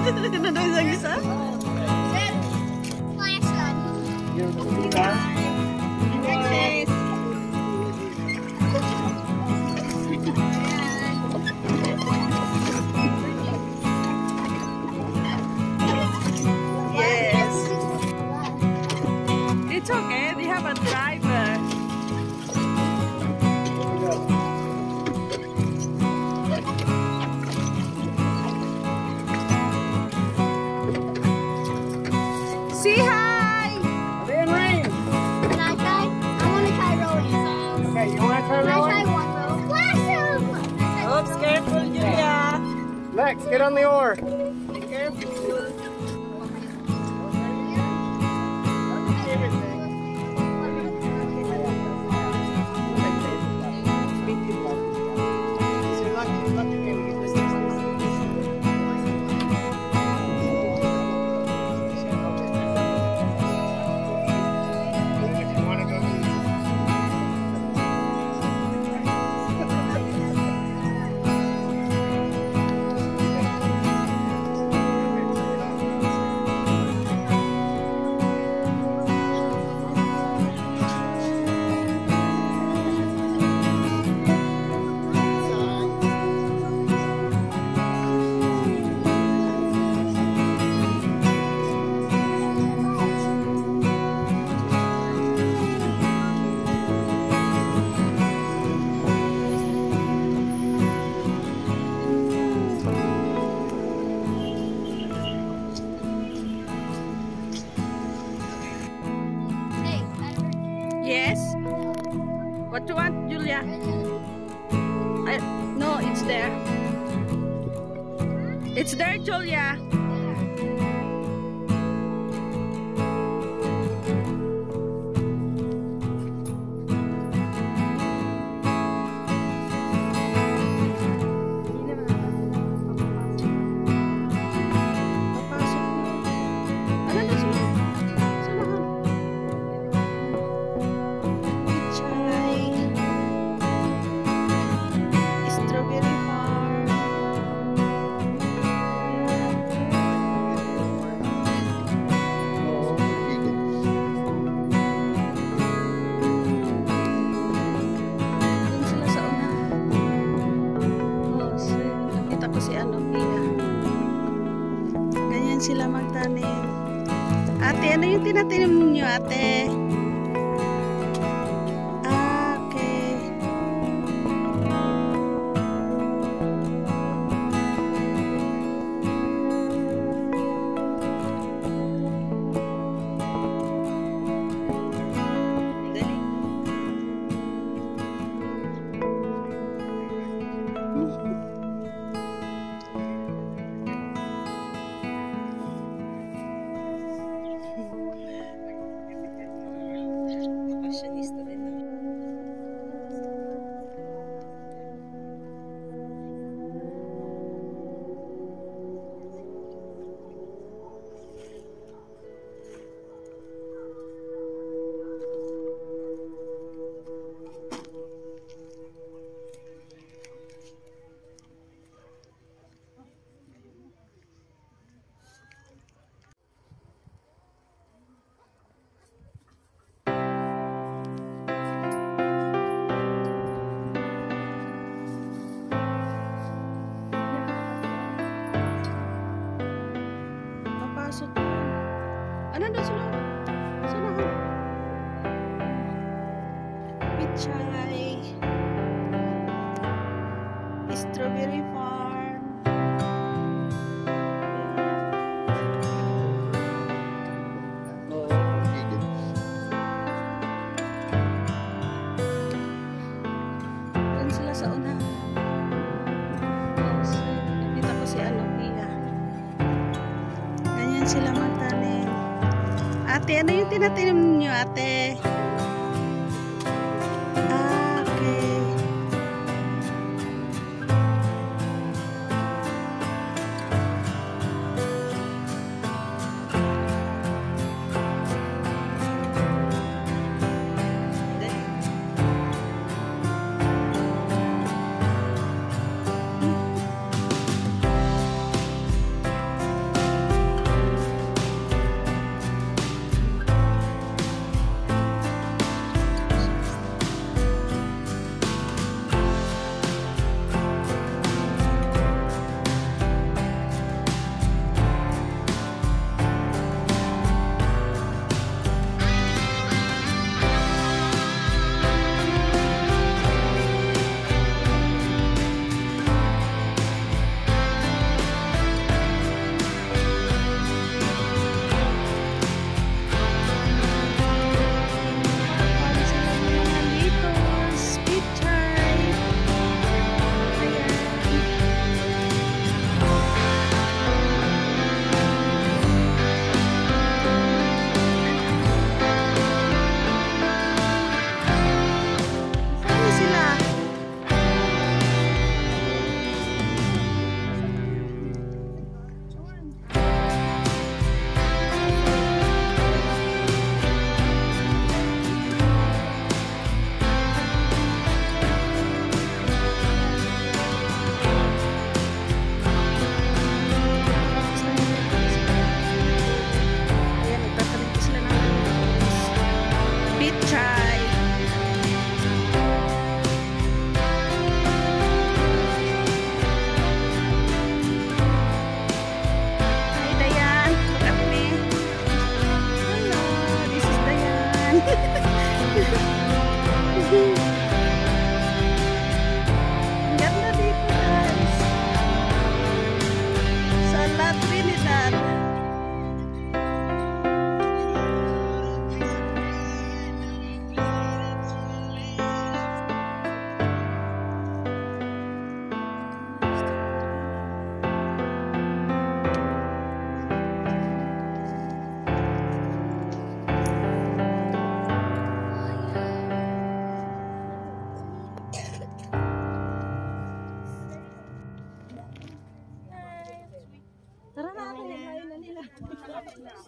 那都是啥意思啊？Rex, get on the oar. Yes? What do you want, Julia? I, no, it's there. It's there, Julia. sila magtanim. Ate, ano yung tinatanim niyo, ate? Kan, 是 tinatanim niyo ate?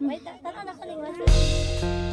Wait, tara na kaling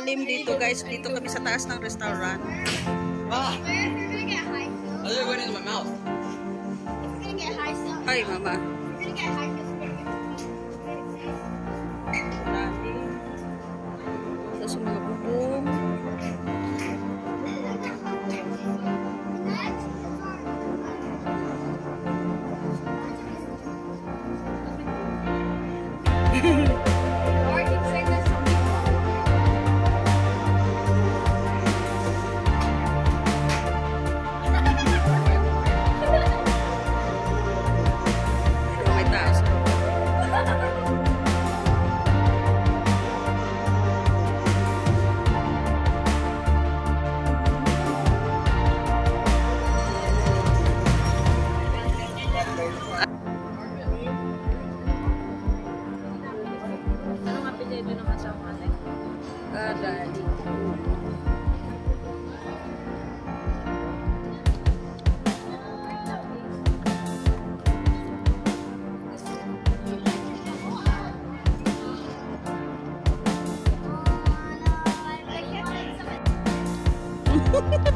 malalim dito guys. Dito kami sa taas ng restaurant. Ah! Ay, mama. Sa mga bubong. Hehehe Woo!